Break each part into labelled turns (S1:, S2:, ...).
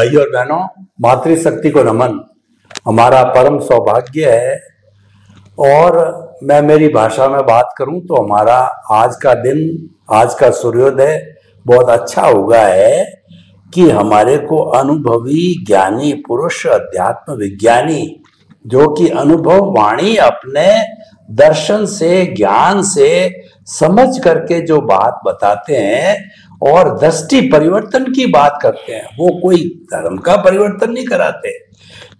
S1: भाई और बहनों, मातृशक्ति को नमन। हमारा परम सौभाग्य है। और मैं मेरी भाषा में बात करूँ तो हमारा आज का दिन, आज का सूर्योदय बहुत अच्छा हुआ है कि हमारे को अनुभवी ज्ञानी, पुरुष, अध्यात्म विज्ञानी, जो कि अनुभव वाणी अपने दर्शन से, ज्ञान से समझ करके जो बात बताते हैं और दृष्टि परिवर्तन की बात करते हैं। वो कोई धर्म का परिवर्तन नहीं कराते।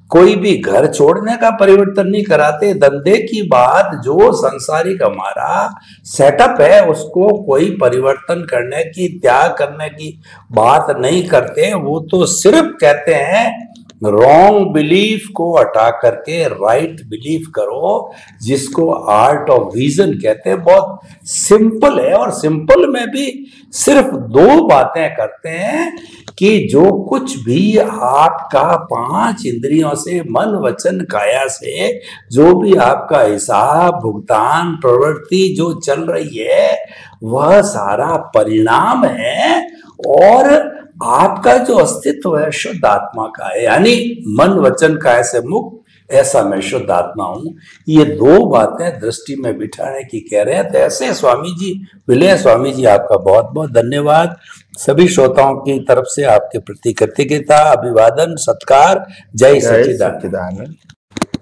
S1: कोई भी घर छोड़ने का परिवर्तन नहीं कराते। धंधे की बात जो संसारिक हमारा सेटअप है, उसको कोई परिवर्तन करने की, त्याग करने की बात नहीं करते। वो तो सिर्फ़ कहते हैं रॉन्ग बिलीफ को हटा करके राइट बिलीफ करो, जिसको आर्ट ऑफ़ विजन कहते हैं। बहुत सिंपल है और सिंपल में भी सिर्फ़ दो बातें करते हैं कि जो कुछ भी आपका पाँच इंद्रियों से, मन, वचन, काया से, जो भी आपका हिसाब, भुगतान, प्रवृत्ति जो चल रही है, वह सारा परिणाम है और आपका जो अस्तित्व है शुद्ध आत्मा का है। यानी मन वचन का ऐसे मुक्त ऐसा मैं शुद्ध आत्मा हूँ। ये दो बातें दृष्टि में बिठाने की कह रहे हैं। तो ऐसे स्वामी जी मिले स्वामी जी आपका बहुत बहुत धन्यवाद। सभी श्रोताओं की तरफ़ से आपके प्रति कृतज्ञता अभिवादन सत्कार। जय सच्चिदानंद।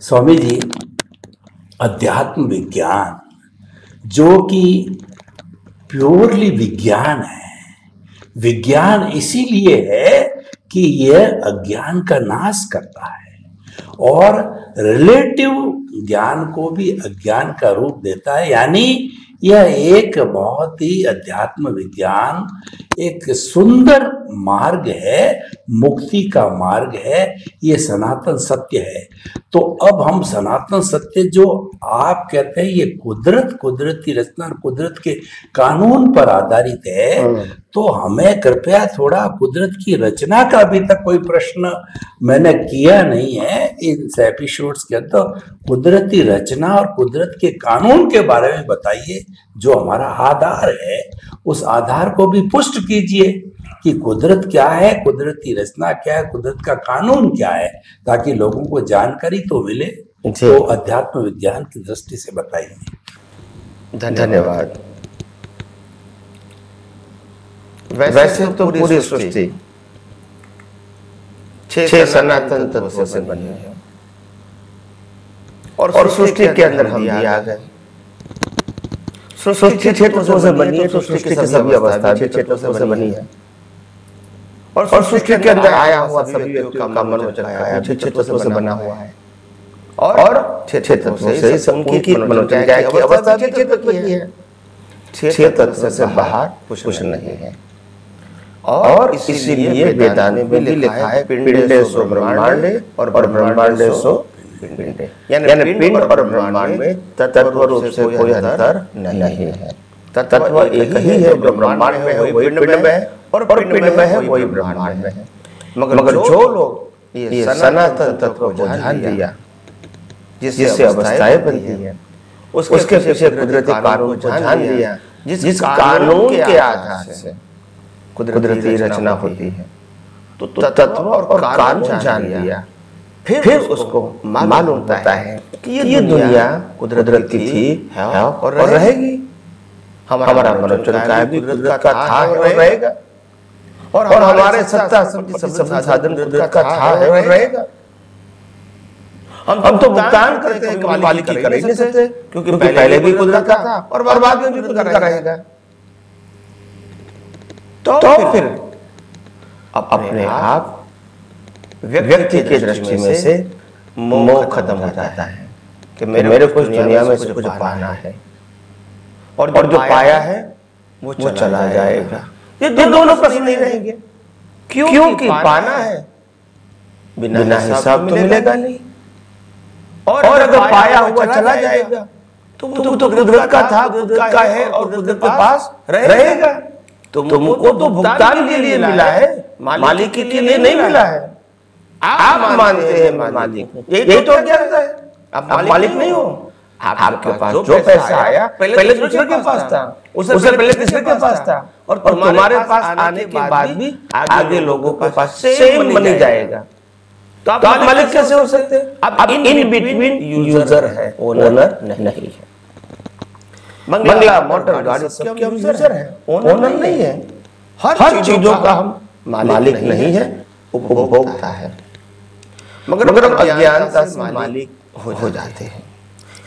S1: स्वामी जी अध्यात्म विज्ञान जो कि प्योरली विज्ञान है विज्ञान इसीलिए है कि यह अज्ञान का नाश करता है और रिलेटिव ज्ञान को भी अज्ञान का रूप देता है। यानी यह एक बहुत ही अध्यात्म विज्ञान, एक सुंदर मार्ग है मुक्ति का मार्ग है ये सनातन सत्य है। तो अब हम सनातन सत्य जो आप कहते हैं ये कुदरत कुदरती रचना और कुदरत के कानून पर आधारित है हाँ। तो हमें कृपया थोड़ा कुदरत की रचना का अभी तक कोई प्रश्न मैंने किया नहीं है। इन एपिसोड्स के अंदर कुदरती रचना और कुदरत के कानून के बारे में बताइए जो हमारा आधार है उस आधार को भी पुष्ट कीजिए। कि कुदरत क्या है कुदरत की रचना क्या है कुदरत का कानून क्या है ताकि लोगों को जानकारी तो मिले तो अध्यात्म विज्ञान की दृष्टि से बताइए।
S2: धन्यवाद। वैसे, वैसे तो, तो पूरी सृष्टि। छह सनातन तत्वों से बनी है। और सृष्टि के अंदर हम भी आ गए। सृष्टि क्षेत्रों से बनी है तो सृष्टि की सभी अवस्था भी क्षेत्रों से बनी है। और सृष्टि के अंदर आया हुआ सभी व्यक्तियों का मन आया छह क्षेत्रों से बना हुआ है। और छह से उनकी मनोचन की अवस्था छह क्षेत्र की है। छह तत्व से बाहर कुछ नहीं है। और इसीलिए वेदांत में लिखा है पिंडे सो ब्रह्मांडे और ब्रह्मांडे सो यानी पिंड और ब्रह्मांड में तत्व रूप से कोई अंतर नहीं है। तत्व एक ही है ब्रह्मांड में है वही पिंड में है। और पिंड में है वही ब्रह्मांड में है। मगर जो लोग ये सनातन तत्व को ध्यान दिया जिससे अवस्थाएँ बनती है उसके पीछे कुदरती कानून को ध्यान दिया जिस कानून के आधार से कुदरती रचना होती है। तो तत्व और कानून जान लिया फिर, फिर उसको मालूम होता है कि ये, दुनिया कुदरत की थी है और रहेगी। हमारा मनुष्य का भी कुदरत का था और रहेगा और हमारे सत्ता संसाधन का था और रहेगा। हम हम तो भुगतान करते हैं कभी मालिक की कर नहीं सकते क्योंकि पहले भी कुदरत का था और बाद में भी कुदरत का रहेगा। तो, तो फिर अपने आप व्यक्ति की दृष्टि में से मोह खत्म हो जाता है कि मेरे, मेरे को दुनिया में से कुछ पाना है। और जो, पाया है वो चला जाएगा। ये दोनों प्रश्न नहीं रहेंगे। क्यों क्योंकि पाना है। बिना हिसाब तो मिलेगा नहीं। और अगर पाया हुआ चला जाएगा तो वो तो, तो कुदरत का था कुदरत का है और कुदरत के पास रहेगा। तुमको तो भुगतान के लिए मिला है। मालिक के लिए नहीं मिला है। आप मानते हैं मालिक यही तो क्या है? आप मालिक नहीं हो। आपके पास जो पैसा आया पहले दूसरे के पास था। उससे पहले तीसरे के पास था। और तुम्हारे पास आने के बाद भी आगे लोगों के पास सेम मनी जाएगा। तो आप मालिक कैसे हो सकते हैं? अब इन बिटवीन यूज़र है ओनर नहीं है। बंगला मोटर गाड़ी सबके हम यूज़र है? ओनर नहीं है। हर चीज़ों का हम मालिक नहीं है उपभोक्ता है। मगर मगर हम अज्ञानता से मालिक हो? जाते हैं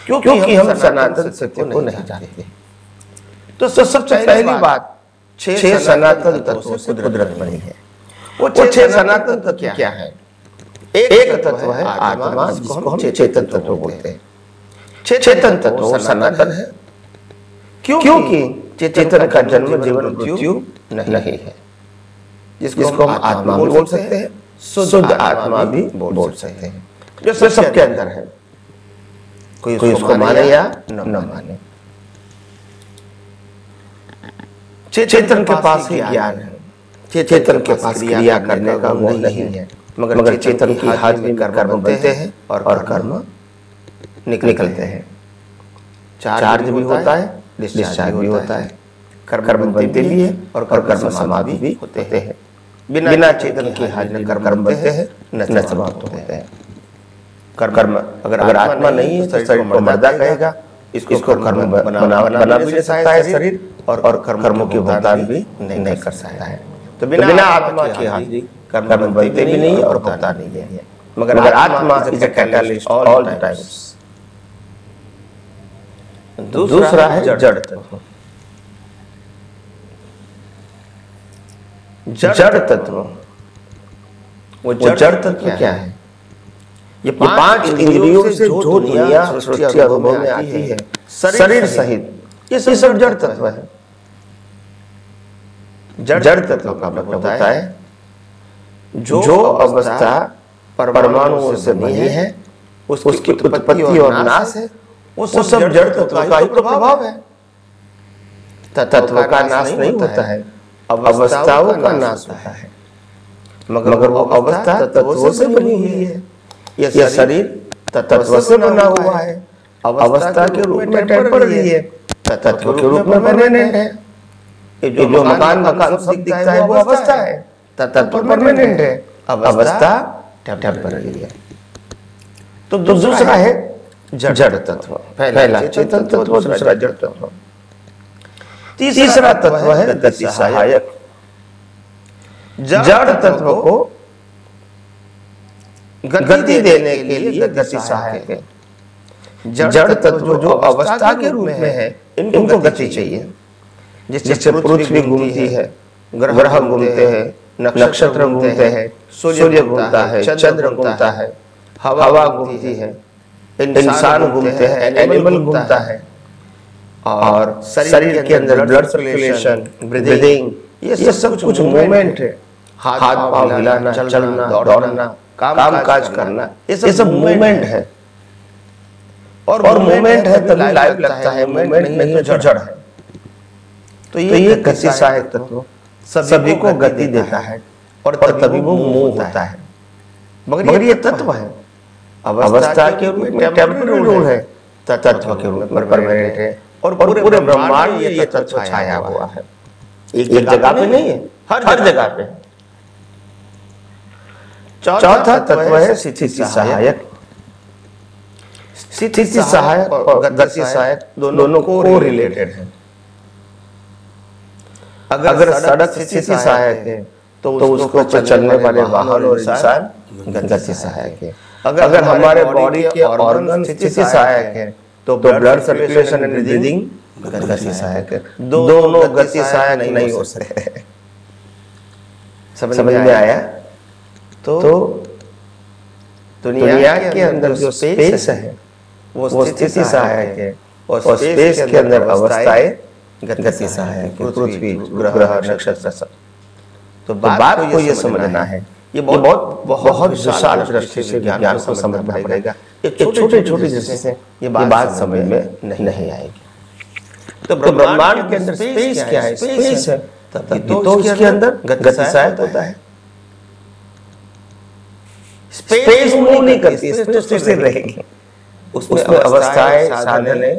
S2: क्योंकि हम सनातन सत्य को नहीं जानते। तो सबसे पहली बात छह सनातन तत्वों से कुदरत बनी है। वो छह सनातन तत्व क्या है? एक तत्व है आत्मा जिसको हम चेतन तत्व बोलते हैं। चेतन तत्व सनातन है। क्योंकि चेतन का जन्म जीवन मृत्यु नहीं है। जिसको हम आत्मा भी बोल सकते हैं शुद्ध आत्मा भी बोल सकते हैं। जो सबके अंदर है। कोई उसको माने या न माने चेतन के पास ही ज्ञान है। चेतन के पास क्रिया करने का वो नहीं है। मगर मगर चेतन की हाजरी में कर्म बनते हैं और और कर्म निकलते हैं। चार्ज भी होता है डिस्चार्ज भी होता है। कर्म बनते भी है और कर्म समाधि भी होते हैं। बिना चेतन की हाजरी में कर्म बनते हैं न समाप्त होते हैं। कर्म। अगर अगर आत्मा नहीं है तो शरीर को मर्दा कहेगा। इसको इसको कर्म बना बना भी नहीं सकता है शरीर और और कर्मों के भुगतान भी नहीं कर सकता है। तो बिना आत्मा की हाजिरी कर्म बनते भी नहीं और होता नहीं है। मगर अगर आत्मा is a catalyst all the times दूसरा है जड़। तत्व जड़ तत्व। वो जड़ तत्व क्या है? ये पाँच इंद्रियों से जो दुनिया सृष्टि अनुभव में आती है शरीर सहित। ये सब जड़ तत्व है। जड़ तत्व का मतलब होता है। जो अवस्था परमाणुओं से बनी है उसकी उत्पत्ति और नाश है वो सब जड़ तत्व का ही प्रभाव है। तत्व का नाश नहीं होता है। अवस्थाओं का नाश होता है। मगर वो अवस्था तत्वों से बनी हुई है। यह शरीर तत्व से बना हुआ है। अवस्था के रूप में टेम्पररी है। तत्व के रूप में परमानेंट है। ये जो मकान मकान सब दिखता है वो अवस्था है। तत्व परमानेंट है। अवस्था टेम्पररी है। तो दूसरा है जड़ तत्व। पहला चेतन तत्व दूसरा जड़ तत्व। तीसरा तत्व है गति सहायक। जड़ तत्व को गति देने के लिए गति सहायक है। जड़ तत्व जो अवस्था के रूप में है इनको गति चाहिए। जिससे पृथ्वी घूमती है ग्रह घूमते हैं नक्षत्र घूमते हैं सूर्य घूमता है चंद्र घूमता है हवा घूमती है इंसान घूमते हैं एनिमल घूमता है। और शरीर के अंदर ब्लड सर्कुलेशन ब्रीदिंग ये सब कुछ मूवमेंट है। हाथ पाँव हिलाना चलना दौड़ना काम काम काज करना। ये सब मूवमेंट है। और और मूवमेंट है तभी लाइफ लगता है मूवमेंट नहीं तो जड़ है। तो ये गति सहायक तत्व। सभी को गति देता है और तभी वो मूव होता है। मगर ये तत्व है। अवस्था के रूप में टेम्पररी रूल है। तत्व के रूप में परमानेंट है। और पूरे ब्रह्मांड में ये तत्व छाया हुआ है। एक जगह पे नहीं है हर जगह पे। चौथा तत्व है स्थिति सहायक। स्थिति सहायक और गति सहायक दोनों को रिलेटेड है। अगर सड़क स्थिति सहायक है तो उसको चलने वाले वाहन और इंसान गति सहायक है। अगर अगर हमारे बॉडी के ऑर्गन स्थिति सहायक है तो ब्लड सर्कुलेशन एंड ब्रीदिंग गति सहायक है। दोनों गति सहायक नहीं हो सकते। समझ में आया? तो, तो दुनिया के अंदर जो स्पेस है वो स्थिति सहायक है। और स्पेस के अंदर अवस्थाएँ गति सहायक है पृथ्वी ग्रह नक्षत्र सब। तो बात को ये समझना है। ये बहुत बहुत बहुत विशाल दृष्टि से ज्ञान को समझना पड़ेगा। ये छोटे छोटे दृष्टि से ये बात समझ में नहीं आएगी। तो ब्रह्मांड के अंदर स्पेस क्या है? स्पेस है। तो इसके अंदर गति सहायक होता है। स्पेस मूव नहीं करती स्पेस तो स्थिर रहेगी। उसमें अवस्थाएँ साधने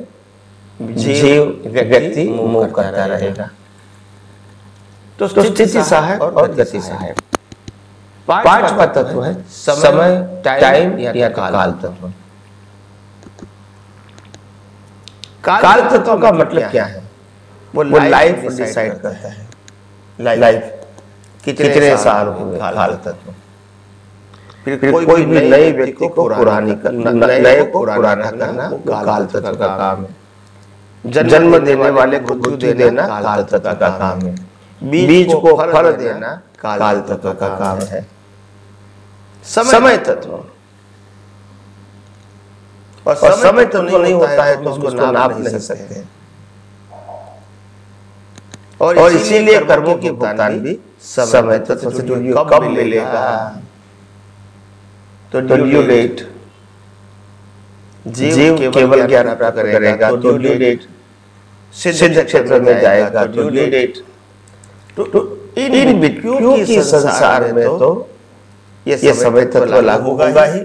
S2: जीव व्यक्ति मूव करता रहेगा। तो स्थिति सहायक और गति सहायक पांचवा तत्व है समय टाइम या काल तत्व। काल तत्व का मतलब क्या है? वो लाइफ डिसाइड करता है। लाइफ कितने साल हुए काल तत्व। फिर कोई भी नए व्यक्ति को पुरानी नए को पुराना करना काल तत्व का काम है। जन्म देने वाले को मृत्यु देना काल तत्व का काम है। बीज को फल देना काल तत्व का काम है। समय तत्व। और समय तत्व नहीं होता है तो उसको नाप नहीं सकते। और इसीलिए कर्मों की भुगतान भी समय तत्व से जुड़ी कब मिलेगा। तो ड्यू डेट जीव केवल ज्ञान प्राप्त करेगा तो ड्यू डेट सिद्ध क्षेत्र में जाएगा तो ड्यू डेट तो इन बिट्टियों की संसार में तो ये समय तत्व लागू होगा ही।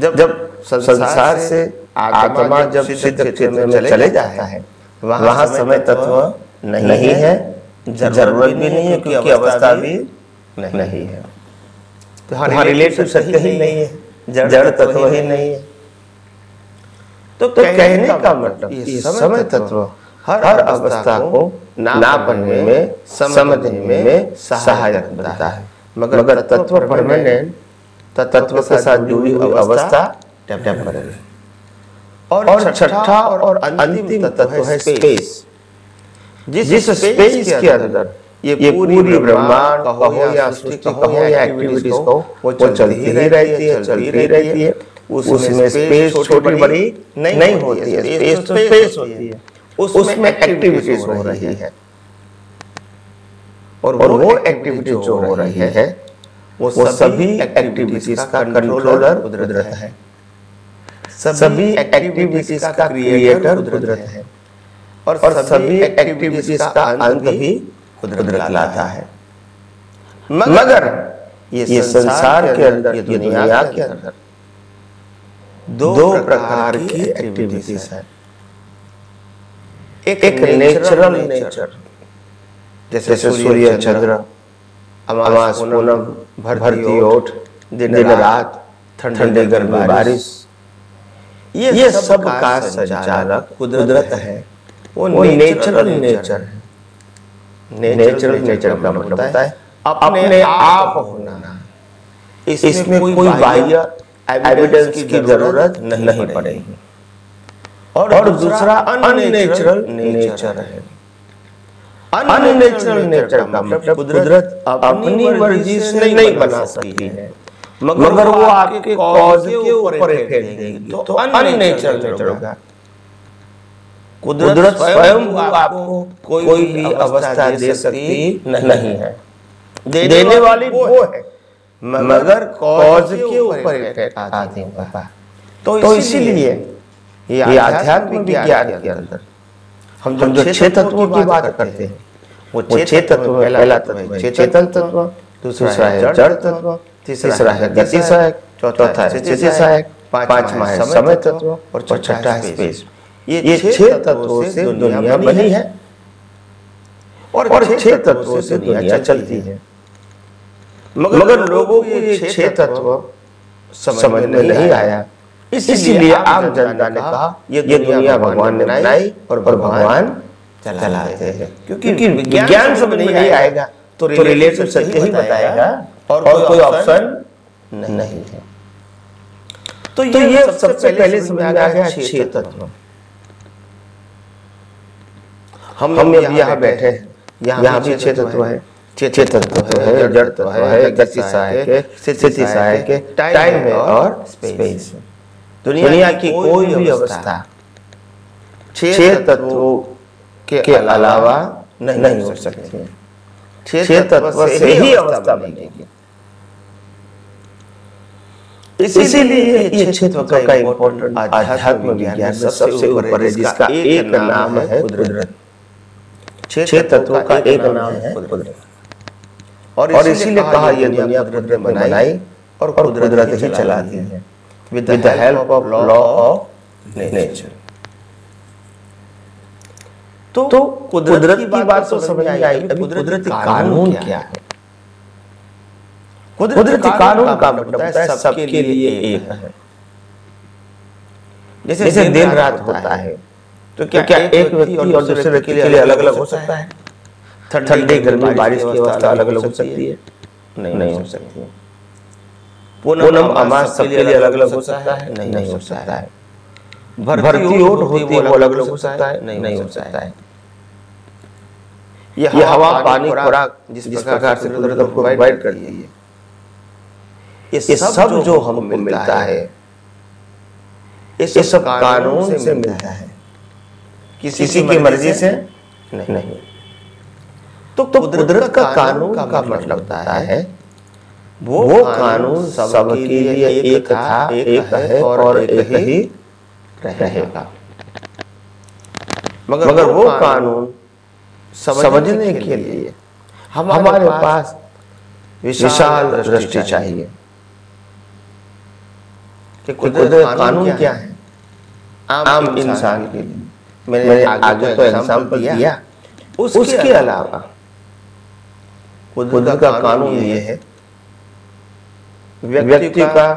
S2: जब जब संसार से आत्मा जब सिद्ध क्षेत्र में चले जाता है वहाँ समय तत्व नहीं है ज़रूरत भी नहीं है क्योंकि अवस्था भी नहीं है। तो हाँ रिलेटिव सत्य ही नहीं है। जड़ तत्व ही नहीं है। तो, तो कहने का मतलब ये समय तत्व हर हर अवस्था को नापने में समझने में सहायक बनता है। मगर तत्व परमानेंट तत्व के साथ जुड़ी हुई अवस्था टेम्पररी और छठा और अंतिम तत्व है स्पेस जिस स्पेस के अंदर ये पूरी ब्रह्मांड कहो या सृष्टि कहो या एक्टिविटीज़ को वो चलती ही रहती है चलती ही रहती है। उसमें स्पेस छोटी बड़ी नहीं होती है स्पेस तो स्पेस होती है। उसमें एक्टिविटीज़ हो रही है। और वो एक्टिविटीज़ जो हो रही है वो सभी एक्टिविटीज़ का कंट्रोलर कुदरत है। सभी एक्टिविटीज़ का क्रिएटर कुदरत है। और सभी एक्टिविटीज़ का अंत भी कुदरत लाता है। मगर ये संसार के अंदर ये दुनिया के अंदर दो प्रकार की एक्टिविटीज़ है। एक, एक नेचुरल नेचर जैसे सूर्य चंद्र अमास पूनम भरती ओठ दिन रात ठंडे गर्मी बारिश। ये, ये सब का संचालक कुदरत है। वो नेचुरल नेचर है। नेचुरल नेचर का मतलब होता है अपने आप होना इसमें कोई बाह्य एविडेंस की ज़रूरत नहीं पड़ेगी। और, और दूसरा अननेचुरल नेचर है। अननेचुरल नेचर का मतलब कुदरत अपनी मर्ज़ी से नहीं बना सकती है। मगर वो आपके कॉज के ऊपर इफ़ेक्ट देगी। तो अननेचुरल नेचर होगा। कुदरत स्वयं आपको कोई भी अवस्था दे सकती नहीं है। देने वाली वो है। मगर कॉज के ऊपर आती तो इसीलिए ये आध्यात्मिक विज्ञान के अंदर हम जो छह तत्वों की बात करते हैं वो छह तत्व पहला तत्व चेतन तत्व दूसरा है जड़ तत्व तीसरा है गति सहायक चौथा है स्थिति सहायक पांचवा है समय तत्व और छठा है स्पेस ये छह तत्वों से दुनिया बनी है। और छह तत्वों से दुनिया चलती है। मगर लोगों को ये छह तत्व समझ में नहीं आया। इसीलिए आम जनता ने कहा ये दुनिया भगवान ने बनाई और भगवान चलाते हैं। क्योंकि विज्ञान समझ में नहीं आएगा। तो रिलेशन सत्य ही बताएगा और कोई ऑप्शन नहीं। है। तो ये, तो ये सबसे पहले समझ में आ गया छह तत्व। हम हम यहाँ बैठे हैं। यहाँ भी छह तत्व है। छह तत्व है जड़ तत्व है गति सहायक स्थिति सहायक टाइम है और स्पेस दुनिया की कोई भी अवस्था छह तत्वों के, के अलावा नहीं, नहीं हो सकती। छह तत्व से ही अवस्था बनेगी। इसीलिए ये छह का इंपॉर्टेंट आध्यात्म विज्ञान सबसे ऊपर है जिसका एक नाम है कुदरत। छह तत्वों का एक नाम है। कुदरत और इसीलिए कहा यह दुनिया कुदरत बनाई और कुदरत ही चलाती है। with the help of law of nature. तो, तो कुदरत की बात तो समझ में आई। अभी कुदरती कानून क्या है? कुदरती कानून का मतलब होता है सबके लिए एक है। जैसे दिन रात होता है। तो क्या क्या एक व्यक्ति और दूसरे व्यक्ति के लिए अलग अलग हो सकता है? ठंडी गर्मी बारिश की अवस्था अलग अलग हो सकती है। नहीं नहीं हो सकती है। पूनम अमास सबके लिए अलग अलग हो सकता है। नहीं नहीं हो सकता है। भर्ती ओट होती है वो अलग अलग हो सकता है। नहीं नहीं हो सकता है। ये हवा पानी खुराक जिस प्रकार से कुदरत हमको प्रोवाइड करती है। ये सब जो हमको मिलता है ये सब कानून से मिलता है किसी की मर्ज़ी से? नहीं। नहीं। तो, तो कुदरत का कानून का मतलब होता है? वो, वो कानून सबके लिए एक था एक है और एक ही रहेगा। मगर, मगर वो कानून समझने के लिए हमारे पास विशाल दृष्टि चाहिए। कि कुदरत कानून क्या है? आम इंसान के लिए। मैंने मैंने आगे आगे तो एग्ज़ाम्पल दिया दिया। उसके अलावा कुदरत का कानून ये है व्यक्ति का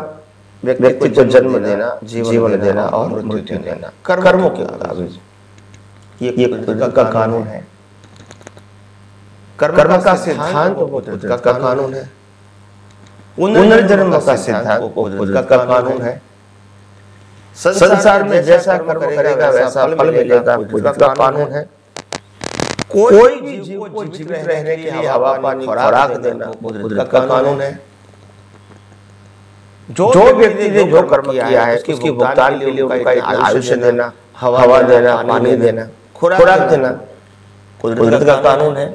S2: व्यक्ति को जन्म देना जीवन देना और मृत्यु देना कर्मों के मुताबिक ये कुदरत का कानून है। कर्म का सिद्धांत कुदरत का कानून है। पुनर्जन्म का सिद्धांत कुदरत का कानून है। संसार में जैसा कर्म करेगा वैसा फल मिलेगा कुदरत का कानून है। कोई भी जीव को जीवित रहने के लिए हवा पानी खुराक देना कुदरत का कानून है। जो जो व्यक्ति ने जो कर्म किया है उसकी भुगतान के लिए उनका आयुष्य देना हवा देना पानी देना खुराक देना कुदरत का कानून है।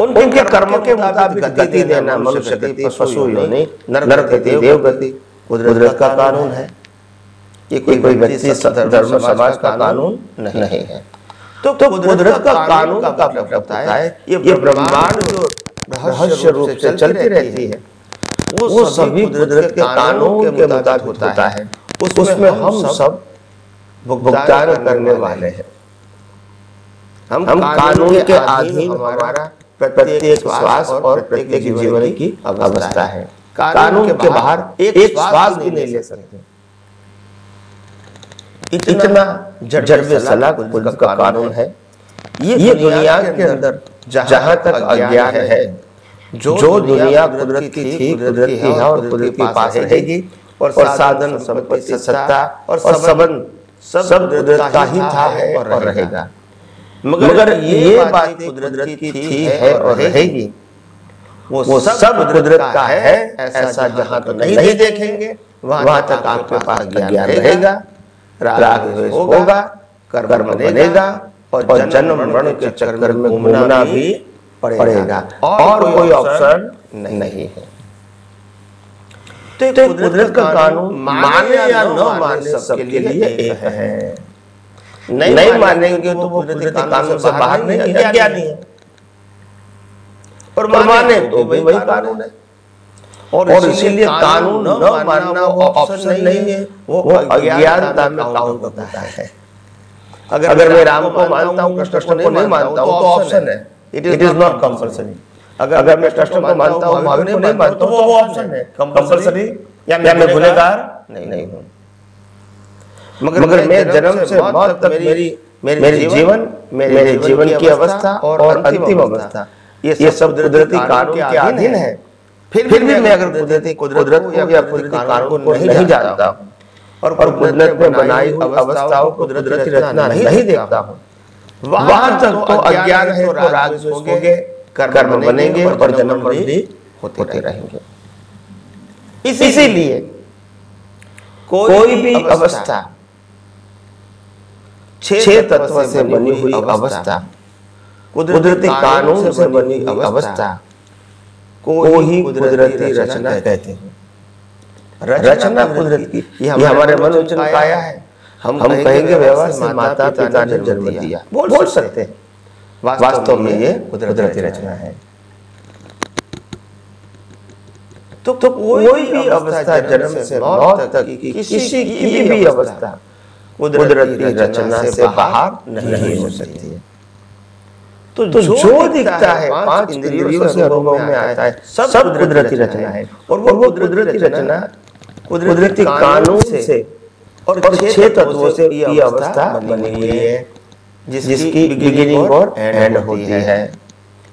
S2: उनके कर्म के मुताबिक गति देना मनुष्य गति पशु योनि नर गति देव गति। कुदरत का कानून है। ये कोई कोई व्यक्ति धर्म समाज का कानून नहीं है। तो, तो कुदरत का कानून का मतलब होता है? ये ब्रह्मांड जो रहस्य रूप से चलती रहती है। वो सभी कुदरत के कानून के मुताबिक होता है। उसमें हम सब भुगतान करने वाले हैं। हम हम कानून के अधीन हमारा प्रत्येक श्वास और प्रत्येक जीवन की अवस्था है। कानून के बाहर एक श्वास भी नहीं ले सकते। इतना जड़ सलाह कुदरत का कानून है। ये दुनिया के अंदर जहाँ तक अज्ञान है जो जो दुनिया कुदरत की थी कुदरत की है और कुदरत के पास रहेगी और साधन संपत्ति सत्ता और सबन सब कुदरत का ही था है और रहेगा। मगर ये बात कुदरत की थी है और रहेगी। वो सब कुदरत का है ऐसा जहाँ तो नहीं देखेंगे वहाँ तक आपके पास ज्ञान रहेगा राग होगा कर्म बनेगा और जन्म मरण के चक्कर में घूमना भी पड़ेगा। और कोई ऑप्शन नहीं है। तो, तो कुदरत का कानून माने या न माने सबके लिए एक है। नहीं, नहीं मानेंगे तो वो कुदरती कानून से बाहर नहीं है क्या नहीं है। और माने तो भाई वही कानून है। और और इसीलिए कानून न मानना ऑप्शन नहीं है वो अज्ञानता में काउंट होता है। अगर अगर मैं राम को मानता हूँ कृष्ण को नहीं मानता हूँ तो ऑप्शन है। इट इज़ नॉट कंपल्सरी अगर अगर मैं कृष्ण को मानता हूँ महावीर को नहीं मानता हूँ तो वो ऑप्शन है। कंपल्सरी या मैं गुनेगार नहीं नहीं। हूँ मगर मगर मैं जन्म से मौत तक मेरी मेरे जीवन मेरे जीवन की अवस्था और अंतिम अवस्था ये सब कुदरती कानून के अधीन है। फिर फिर भी मैं अगर कुदरती कुदरत या कुदरती कानून को नहीं जानता और कुदरत में बनाई हुई अवस्थाओं को कुदरती रचना नहीं देखता हूँ। वहाँ तक तो अज्ञान है तो राग होंगे कर्म बनेंगे और जन्म भी होते रहेंगे। इसीलिए कोई भी अवस्था छह तत्व से बनी हुई अवस्था कुदरती कानून से बनी अवस्था। को ही कुदरती रचना कहते हैं। रचना कुदरत की ये हमारे मनोचन का आया है। हम हम कहेंगे व्यवहार से माता पिता ने जन्म दिया बोल, बोल सकते हैं। वास्तव में ये कुदरती रचना है। तो, तो कोई भी अवस्था जन्म से मौत तक की किसी की भी अवस्था कुदरती रचना से बाहर नहीं हो सकती है। तो, तो जो दिखता है पाँच इंद्रियों से अनुभव में आता है। सब कुदरती रचना है। और वो कुदरती रचना कुदरती कानून से और छह तत्वों से ये अवस्था बनी हुई है जिसकी बिगिनिंग और एंड होती है।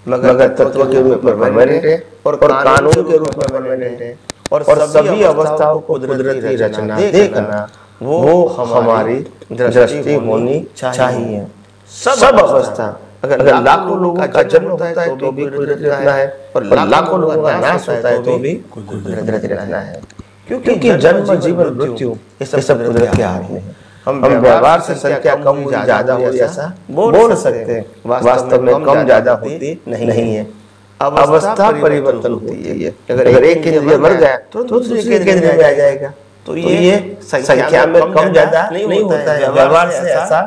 S2: मगर तत्व के रूप में परमानेंट है और कानून के रूप में परमानेंट है। और सभी अवस्थाओं को कुदरती रचना देखना वो हमारी दृष्टि होनी चाहिए। सब अवस्था अगर लाखों लोगों का जन्म होता है तो भी कुदरती रचना है। और लाखों लोगों का नाश होता है तो भी कुदरती रचना है। क्योंकि जन्म जीवन मृत्यु। ये सब कुदरत के हाथ में है। हम व्यवहार से संख्या कम ज़्यादा हो ऐसा बोल सकते हैं। वास्तव में कम ज़्यादा होती नहीं है। अवस्था परिवर्तन होती है ये। अगर एक केंद्र मर गया तो दूसरे केंद्र में आ जाएगा। तो ये संख्या में कम ज़्यादा नहीं होता है। व्यवहार से ऐसा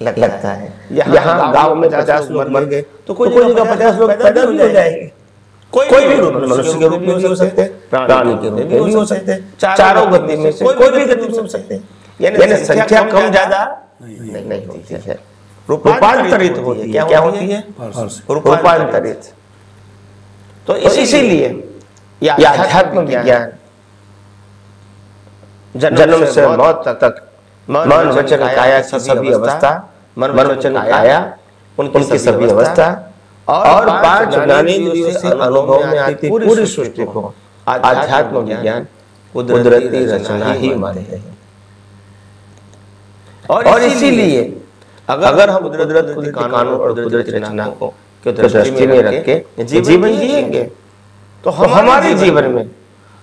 S2: लगता है। यहाँ गाँव में पचास लोग मर गए तो कोई जगह पचास लोग पैदा भी हो जाएँगे। कोई भी रूप में मनुष्य के रूप में भी हो सकते हैं। प्राणी के रूप में भी हो सकते हैं। चारों गति में से कोई भी गति में हो सकते हैं। यानी संख्या कम ज़्यादा नहीं होती है। रूपांतरित होती है। क्या होती है? रूपांतरित। तो इसीलिए यह अध्यात्म विज्ञान जन्म से मौत तक मन वचन काया की सभी अवस्था मन वचन काया उनकी सभी अवस्था और पाँच ज्ञानेंद्रियों से अनुभव में आती पूरी सृष्टि को आध्यात्म विज्ञान कुदरती रचना ही मानते हैं और इसीलिए अगर हम कुदरत खुद कानून और कुदरती रचना को दृष्टि में रख के जीवन जिएँगे तो हमारे जीवन में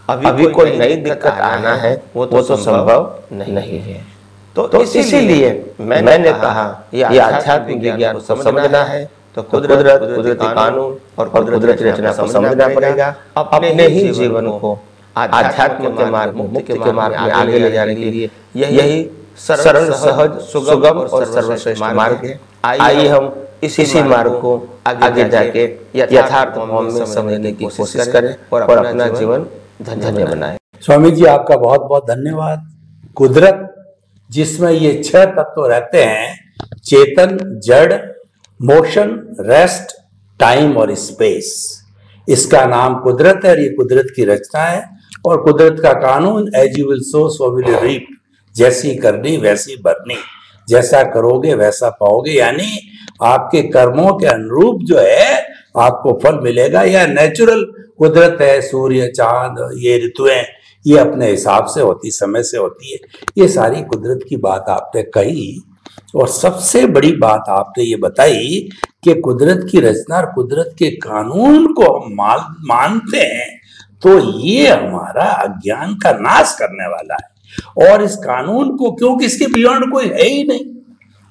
S2: अभी, अभी कोई नई दिक्कत आना है वो तो, तो संभव नहीं है। तो, तो इसीलिए मैंने मैंने कहा यह आध्यात्मिक विज्ञान को समझना है तो कुदरत कुदरती कानून और कुदरती रचना को समझना पड़ेगा अपने ही जीवन को आध्यात्म के मार्ग मुक्ति के मार्ग में आगे ले जाने के लिए यही सरल सहज सुगम और सर्वश्रेष्ठ मार्ग है। आइए हम इसी मार्ग को आगे जाके यथार्थ में समझने की कोशिश करें और अपना जीवन धन्य बनाए।
S1: स्वामी जी आपका बहुत बहुत धन्यवाद कुदरत जिसमें ये छह तत्व रहते हैं, चेतन, जड़, मोशन, रेस्ट, टाइम और स्पेस। इसका नाम कुदरत है और ये कुदरत की रचना है। और कुदरत का कानून as you will sow so will reap जैसी करनी, वैसी भरनी। जैसा करोगे, वैसा पाओगे। यानी आपके कर्मों के अनुरूप जो है, आपको फल मिलेगा। या नेचुरल कुदरत है, सूर्य, चाँद, ये ऋतुएँ। ये अपने हिसाब से होती, समय से होती है। ये सारी कुदरत की बात आपने कही और सबसे बड़ी बात आपने ये बताई कि कुदरत की रचना और कुदरत के कानून को हम मानते हैं तो ये हमारा अज्ञान का नाश करने वाला है। और इस कानून को क्योंकि इसके बियॉन्ड कोई है ही नहीं?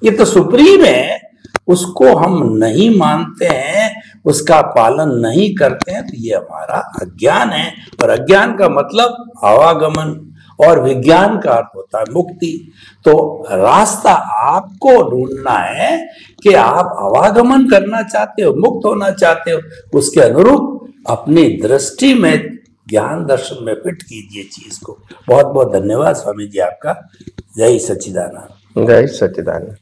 S1: ये तो सुप्रीम है, उसको हम नहीं मानते हैं उसका पालन नहीं करते हैं तो ये हमारा अज्ञान है। और अज्ञान का मतलब आवागमन और विज्ञान का अर्थ होता है मुक्ति। तो रास्ता आपको ढूंढना है कि आप आवागमन करना चाहते हो, मुक्त होना चाहते हो। उसके अनुरूप अपनी दृष्टि में, ज्ञान दर्शन में फिट कीजिए चीज़ को। बहुत बहुत धन्यवाद स्वामी जी आपका। जय सच्चिदानंद।
S2: जय सच्चिदानंद।